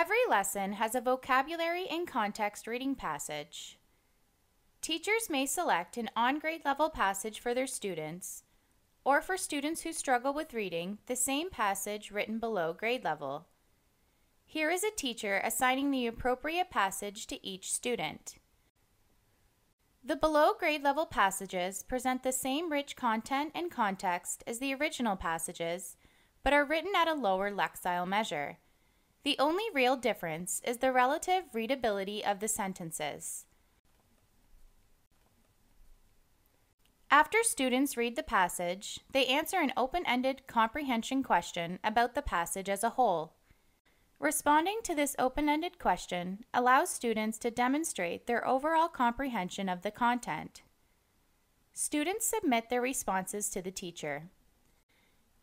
Every lesson has a vocabulary and context reading passage. Teachers may select an on grade level passage for their students, or for students who struggle with reading, the same passage written below grade level. Here is a teacher assigning the appropriate passage to each student. The below grade level passages present the same rich content and context as the original passages, but are written at a lower lexile measure. The only real difference is the relative readability of the sentences. After students read the passage, they answer an open-ended comprehension question about the passage as a whole. Responding to this open-ended question allows students to demonstrate their overall comprehension of the content. Students submit their responses to the teacher.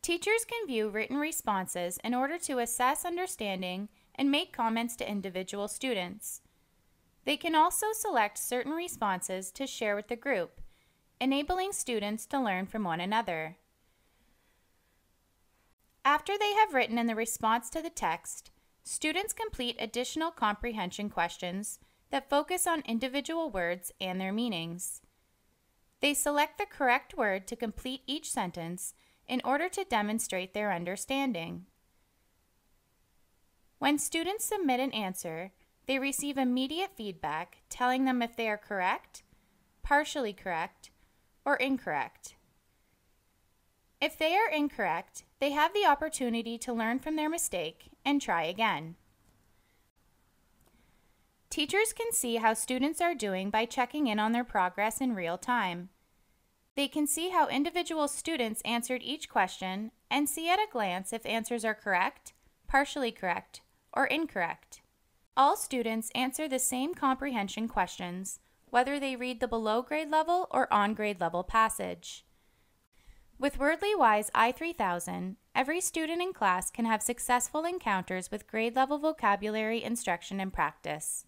Teachers can view written responses in order to assess understanding and make comments to individual students. They can also select certain responses to share with the group, enabling students to learn from one another. After they have written in the response to the text, students complete additional comprehension questions that focus on individual words and their meanings. They select the correct word to complete each sentence in order to demonstrate their understanding. When students submit an answer, they receive immediate feedback telling them if they are correct, partially correct, or incorrect. If they are incorrect, they have the opportunity to learn from their mistake and try again. Teachers can see how students are doing by checking in on their progress in real time. They can see how individual students answered each question and see at a glance if answers are correct, partially correct, or incorrect. All students answer the same comprehension questions, whether they read the below grade level or on grade level passage. With Wordly Wise i3000, every student in class can have successful encounters with grade level vocabulary instruction and practice.